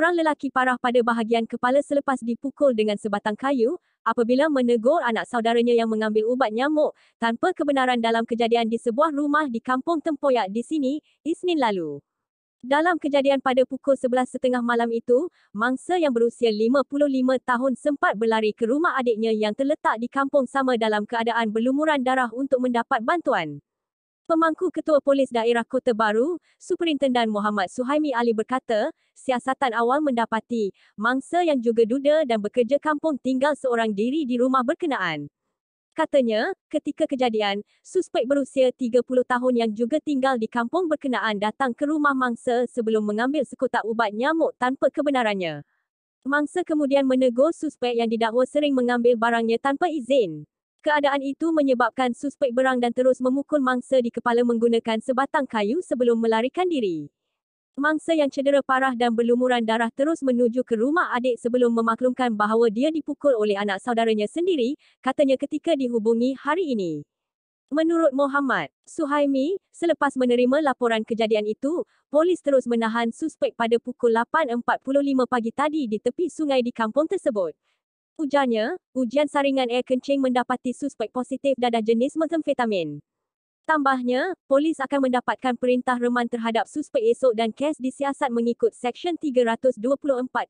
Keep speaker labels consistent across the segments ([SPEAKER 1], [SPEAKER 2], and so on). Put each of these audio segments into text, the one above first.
[SPEAKER 1] Seorang lelaki parah pada bahagian kepala selepas dipukul dengan sebatang kayu apabila menegur anak saudaranya yang mengambil ubat nyamuk tanpa kebenaran dalam kejadian di sebuah rumah di Kampung Tempoyak di sini, Isnin lalu. Dalam kejadian pada pukul 11.30 malam itu, mangsa yang berusia 55 tahun sempat berlari ke rumah adiknya yang terletak di kampung sama dalam keadaan berlumuran darah untuk mendapat bantuan. Pemangku Ketua Polis Daerah Kota Baru, Superintendan Muhammad Suhaimi Ali berkata, siasatan awal mendapati mangsa yang juga duda dan bekerja kampung tinggal seorang diri di rumah berkenaan. Katanya, ketika kejadian, suspek berusia 30 tahun yang juga tinggal di kampung berkenaan datang ke rumah mangsa sebelum mengambil sekotak ubat nyamuk tanpa kebenarannya. Mangsa kemudian menegur suspek yang didakwa sering mengambil barangnya tanpa izin. Keadaan itu menyebabkan suspek berang dan terus memukul mangsa di kepala menggunakan sebatang kayu sebelum melarikan diri. Mangsa yang cedera parah dan berlumuran darah terus menuju ke rumah adik sebelum memaklumkan bahawa dia dipukul oleh anak saudaranya sendiri, katanya ketika dihubungi hari ini. Menurut Muhammad Suhaimi, selepas menerima laporan kejadian itu, polis terus menahan suspek pada pukul 8.45 pagi tadi di tepi sungai di kampung tersebut. Ujarnya, ujian saringan air kencing mendapati suspek positif dadah jenis metamfetamin. Tambahnya, polis akan mendapatkan perintah reman terhadap suspek esok dan kes disiasat mengikut Seksyen 324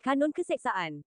[SPEAKER 1] Kanun Keseksaan.